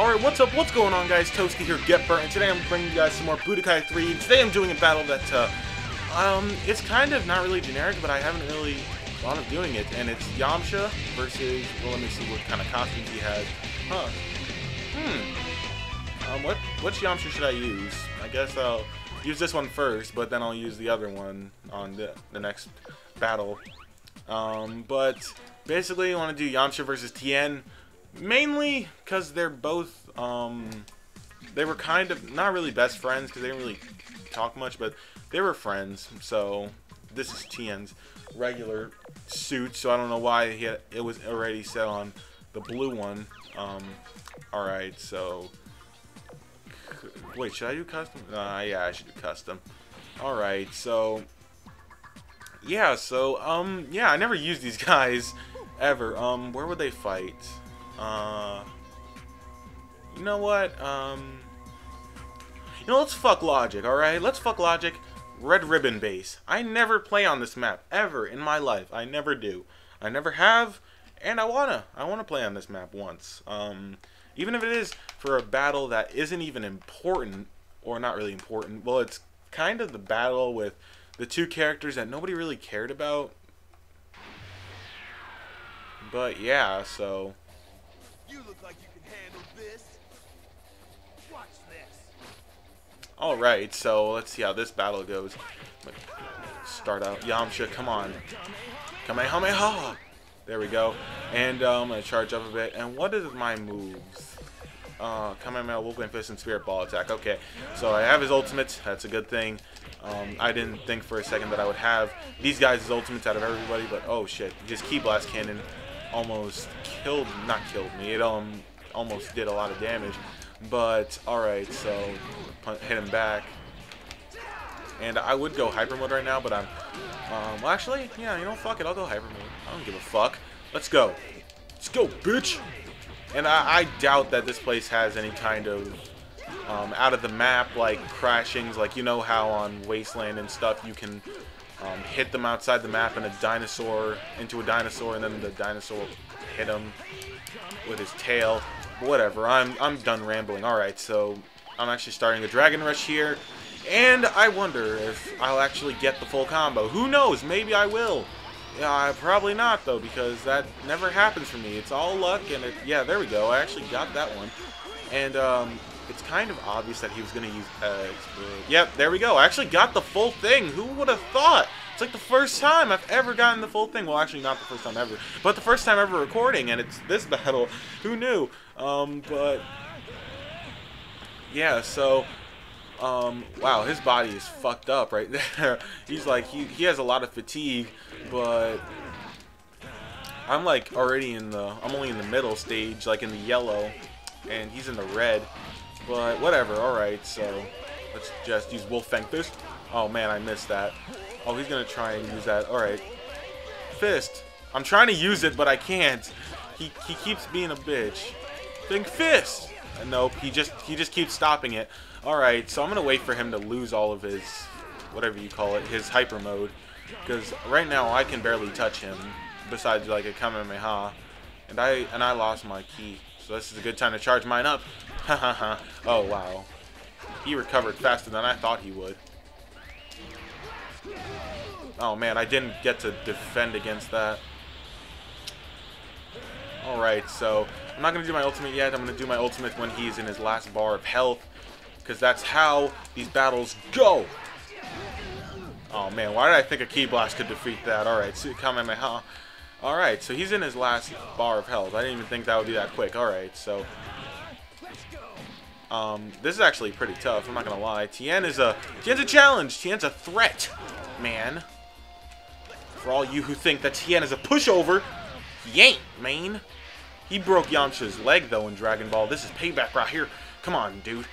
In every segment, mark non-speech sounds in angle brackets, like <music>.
Alright, what's up? What's going on, guys? Toastie here, Get Burnt, and today I'm bringing you guys some more Budokai 3. Today I'm doing a battle that, uh, um, it's kind of not really generic, but I haven't really thought of doing it, and it's Yamcha versus, well, let me see what kind of costumes he has. Huh. Hmm. Um, what, which Yamcha should I use? I guess I'll use this one first, but then I'll use the other one on the, the next battle. Um, but basically, I want to do Yamcha versus Tien. Mainly because they're both, um, they were kind of, not really best friends because they didn't really talk much, but they were friends. So this is Tien's regular suit, so I don't know why he had, it was already set on the blue one. Um, Alright, so, wait, should I do custom? Uh, yeah, I should do custom. Alright, so, yeah, so, um, yeah, I never used these <laughs> guys ever. Um, where would they fight? Uh, you know what? Um, you know, let's fuck logic, alright? Let's fuck logic. Red Ribbon Base. I never play on this map, ever, in my life. I never do. I never have, and I wanna. I wanna play on this map once. Um, even if it is for a battle that isn't even important, or not really important. Well, it's kind of the battle with the two characters that nobody really cared about. But yeah, so You look like you can handle this. Watch this. Alright, so let's see how this battle goes. Start out. Yamcha, come on. Kamehameha! There we go. And uh, I'm going to charge up a bit. And what is my moves? Uh, Kamehameha, Wolf Fang Fist, and Spirit Ball attack. Okay, so I have his ultimates. That's a good thing. Um, I didn't think for a second that I would have these guys' ultimates out of everybody, but oh shit. His Ki Blast Cannon almost killed, not killed me. It um almost did a lot of damage. But alright, so hit him back. And I would go hyper mode right now, but I'm um well actually, yeah, you know, fuck it, I'll go hyper mode. I don't give a fuck. Let's go. Let's go, bitch! And I, I doubt that this place has any kind of um, out of the map like crashings, like you know how on Wasteland and stuff you can um, hit them outside the map and a dinosaur into a dinosaur, and then the dinosaur hit him with his tail. Whatever. I'm I'm done rambling. All right, so I'm actually starting a Dragon Rush here, and I wonder if I'll actually get the full combo. Who knows? Maybe I will. Yeah, probably not though, because that never happens for me. It's all luck, and it, yeah, there we go. I actually got that one, and um, it's kind of obvious that he was going to use uh, Yep, there we go. I actually got the full thing. Who would have thought? It's like the first time I've ever gotten the full thing. Well, actually, not the first time ever, but the first time ever recording, and it's this battle. <laughs> Who knew? Um, but yeah, so um, wow, his body is fucked up right <laughs> there. He's like he he has a lot of fatigue, but I'm like already in the I'm only in the middle stage, like in the yellow, and he's in the red. But whatever. All right, so let's just use Wolf Wolfang Fist. Oh man, I missed that. Oh, he's gonna try and use that. All right, Fist. I'm trying to use it, but I can't. He he keeps being a bitch. Think Fist. Uh, nope, he just he just keeps stopping it. All right, so I'm gonna wait for him to lose all of his whatever you call it, his hyper mode, because right now I can barely touch him. Besides like a Kamehameha, and I and I lost my ki. So this is a good time to charge mine up. <laughs> Hahaha. oh, wow. He recovered faster than I thought he would. Oh, man, I didn't get to defend against that. Alright, so I'm not going to do my ultimate yet. I'm going to do my ultimate when he's in his last bar of health. Because that's how these battles go. Oh, man, why did I think a Ki Blast could defeat that? Alright, so Kamehameha. Alright, so he's in his last bar of health. I didn't even think that would be that quick. Alright, so... Um, this is actually pretty tough, I'm not gonna lie. Tien is a... Tien's a challenge! Tien's a threat, man. For all you who think that Tien is a pushover, he ain't, man. He broke Yamcha's leg, though, in Dragon Ball. This is payback right here. Come on, dude.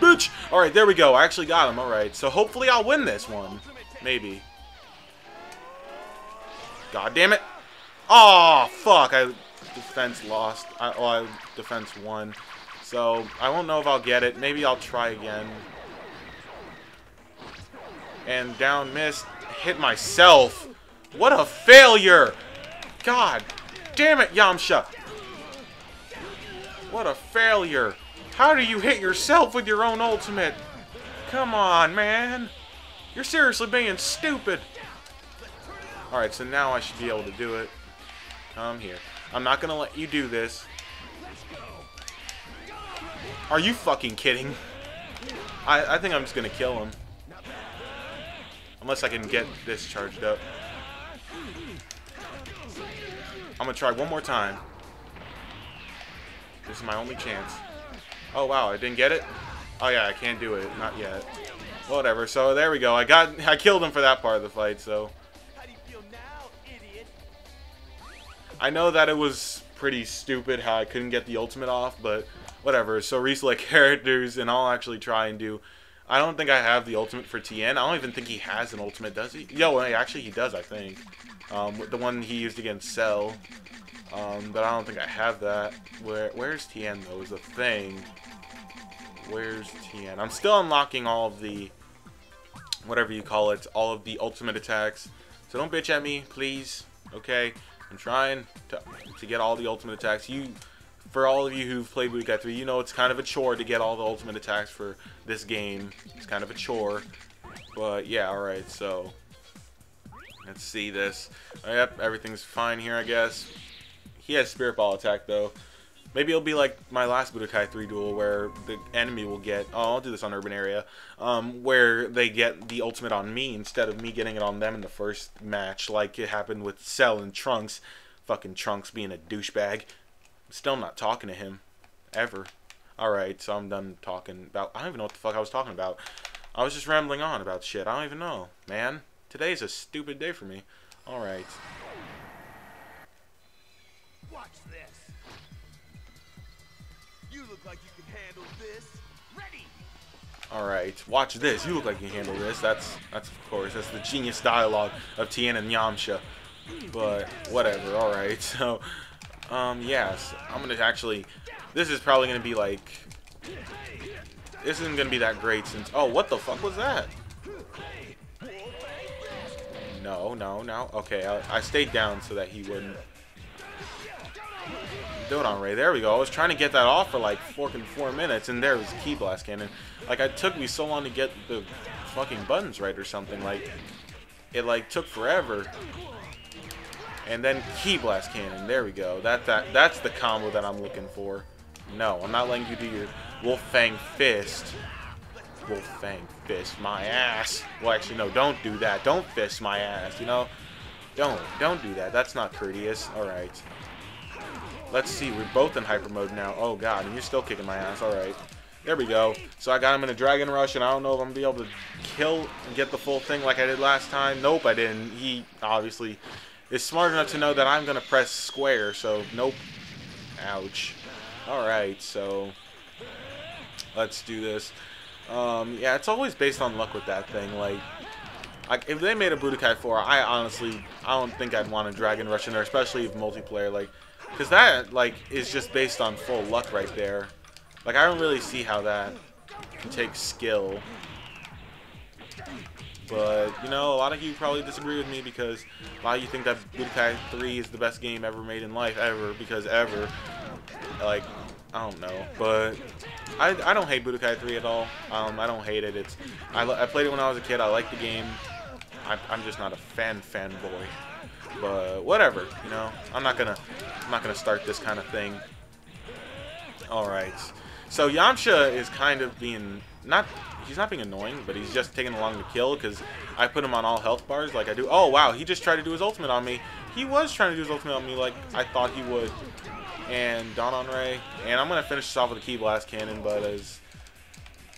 Bitch! Alright, there we go. I actually got him. Alright, so hopefully I'll win this one. Maybe. God damn it. Oh, fuck. I defense lost. I, well, I defense won. So, I won't know if I'll get it. Maybe I'll try again. And down missed. Hit myself. What a failure. God damn it, Yamcha. What a failure. How do you hit yourself with your own ultimate? Come on, man. You're seriously being stupid. Alright, so now I should be able to do it. Come here. I'm not to let you do this. Are you fucking kidding? I, I think I'm just to kill him. Unless I can get this charged up. I'm to try one more time. This is my only chance. Oh, wow, I didn't get it? Oh, yeah, I can't do it. Not yet. Whatever, so there we go. I got, I killed him for that part of the fight, so... I know that it was pretty stupid how I couldn't get the ultimate off, but whatever. So reselect <laughs> characters, and I'll actually try and do... I don't think I have the ultimate for Tien. I don't even think he has an ultimate, does he? Yo, actually he does, I think. Um, the one he used against Cell. Um, but I don't think I have that. Where Where's Tien, though, is the thing. Where's Tien? I'm still unlocking all of the... Whatever you call it. All of the ultimate attacks. So don't bitch at me, please. Okay? I'm trying to, to get all the ultimate attacks. You for all of you who've played Budokai 3, you know it's kind of a chore to get all the ultimate attacks for this game. It's kind of a chore. But yeah, alright, so let's see this. Yep, everything's fine here, I guess. He has Spirit Ball attack, though. Maybe it'll be like my last Budokai 3 duel where the enemy will get... Oh, I'll do this on Urban Area. Um, where they get the ultimate on me instead of me getting it on them in the first match like it happened with Cell and Trunks. Fucking Trunks being a douchebag. Still not talking to him. Ever. Alright, so I'm done talking about... I don't even know what the fuck I was talking about. I was just rambling on about shit. I don't even know. Man, today's a stupid day for me. Alright. Watch this. You look like you can handle this. Ready? Alright, watch this. You look like you can handle this. That's, that's of course, that's the genius dialogue of Tien and Yamcha. But, whatever, alright. <laughs> So, um, yes, I'm gonna actually, this is probably gonna be like, this isn't gonna be that great since, oh, what the fuck was that? No, no, no, okay, I, I stayed down so that he wouldn't. Dodon Ray, there we go, I was trying to get that off for like fucking four minutes, and there was Ki Blast Cannon. Like, it took me so long to get the fucking buttons right or something, like, it like took forever. And then Ki Blast Cannon. There we go. That that that's the combo that I'm looking for. No, I'm not letting you do your Wolf Fang Fist. Wolf Fang Fist my ass. Well, actually, no, don't do that. Don't fist my ass, you know? Don't. Don't do that. That's not courteous. Alright. Let's see. We're both in hyper mode now. Oh, God. And you're still kicking my ass. Alright. There we go. So I got him in a Dragon Rush, and I don't know if I'm going to be able to kill and get the full thing like I did last time. Nope, I didn't. He obviously is smart enough to know that I'm going to press square, so nope. Ouch. Alright, so let's do this. Um, yeah, it's always based on luck with that thing. Like, like if they made a Budokai 4, I honestly, I don't think I'd want a Dragon Rush in there, especially if multiplayer. Like, because that, like, is just based on full luck right there. Like, I don't really see how that can take skill. But, you know, a lot of you probably disagree with me because a lot of you think that Budokai 3 is the best game ever made in life, ever, because ever. Like, I don't know. But I, I don't hate Budokai 3 at all. Um, I don't hate it. It's I, I played it when I was a kid. I like the game. I, I'm just not a fan fanboy. But whatever, you know. I'm not gonna I'm not gonna start this kind of thing. All right. So Yamcha is kind of being not he's not being annoying, but he's just taking long to kill because I put him on all health bars like I do. Oh wow, he just tried to do his ultimate on me. He was trying to do his ultimate on me like I thought he would. And Dodon Ray, and I'm gonna finish this off with a ki Blast Cannon, but as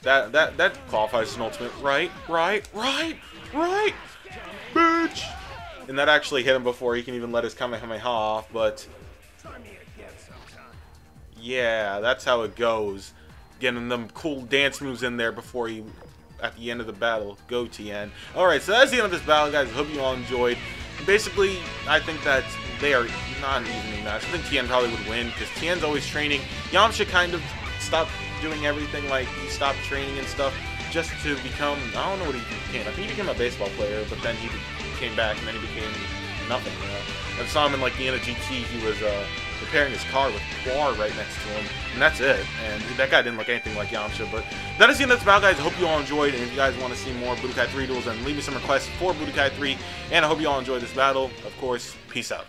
that that that qualifies as an ultimate, right? Right? Right? Right? And that actually hit him before he can even let his Kamehameha off, but yeah, that's how it goes. Getting them cool dance moves in there before he, at the end of the battle, go Tien. Alright, so that's the end of this battle, guys. Hope you all enjoyed. Basically, I think that they are not an evening match. I think Tien probably would win, because Tien's always training. Yamcha kind of stopped doing everything, like, he stopped training and stuff, just to become, I don't know what he became. I think he became a baseball player, but then he came back, and then he became nothing, you know? I saw him in, like, the end of GT, he was, uh, repairing his car with Puar right next to him, and that's it. And that guy didn't look anything like Yamcha, but that is the end of this battle, guys. I hope you all enjoyed, and if you guys want to see more Budokai 3 duels, then leave me some requests for Budokai 3, and I hope you all enjoyed this battle. Of course, peace out.